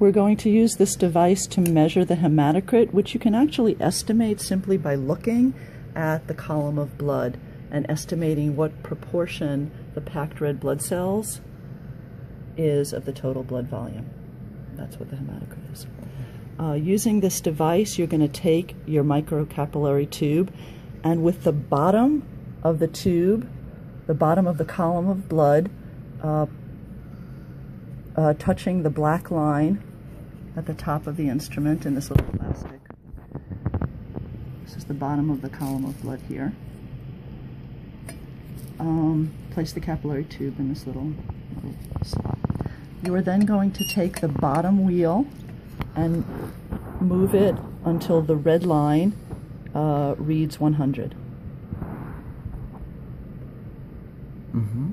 We're going to use this device to measure the hematocrit, which you can actually estimate simply by looking at the column of blood and estimating what proportion the packed red blood cells is of the total blood volume. That's what the hematocrit is. Uh, using this device, you're going to take your microcapillary tube and with the bottom of the tube, the bottom of the column of blood, uh, uh, touching the black line at the top of the instrument in this little plastic. This is the bottom of the column of blood here. Um, place the capillary tube in this little, little slot. You are then going to take the bottom wheel and move it until the red line uh, reads 100. Mm-hmm.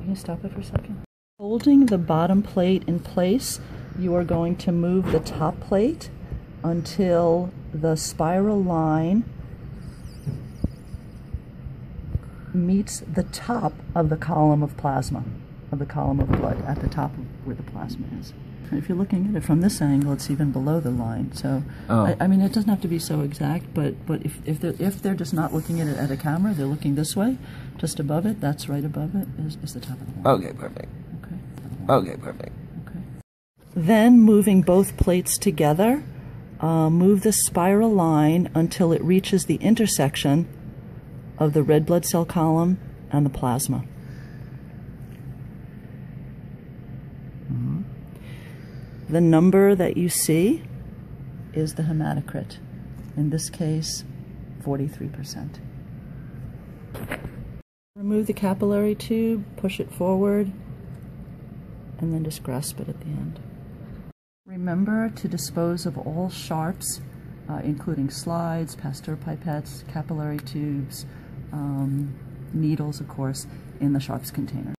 Can you stop it for a second? Holding the bottom plate in place, you are going to move the top plate until the spiral line meets the top of the column of plasma, of the column of blood at the top of where the plasma is. If you're looking at it from this angle, it's even below the line. So, oh. I, I, mean, it doesn't have to be so exact, but but if if they're if they're just not looking at it at a camera, they're looking this way, just above it. That's right above it is, is the top of the line. Okay, perfect. Okay. Perfect. Okay. Then moving both plates together, uh, move the spiral line until it reaches the intersection of the red blood cell column and the plasma. Mm-hmm. The number that you see is the hematocrit. In this case, 43%. Remove the capillary tube, push it forward, and then just grasp it at the end. Remember to dispose of all sharps, uh, including slides, Pasteur pipettes, capillary tubes, um, needles, of course, in the sharps container.